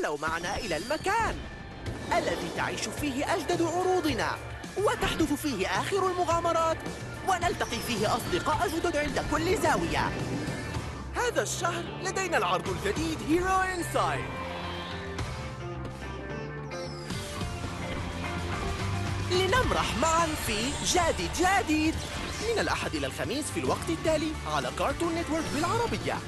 تعالوا معنا إلى المكان الذي تعيش فيه أجدد عروضنا وتحدث فيه آخر المغامرات ونلتقي فيه أصدقاء جدد عند كل زاوية. هذا الشهر لدينا العرض الجديد Hero Inside لنمرح معا في جديد جديد من الأحد إلى الخميس في الوقت التالي على كارتون نتورك بالعربية.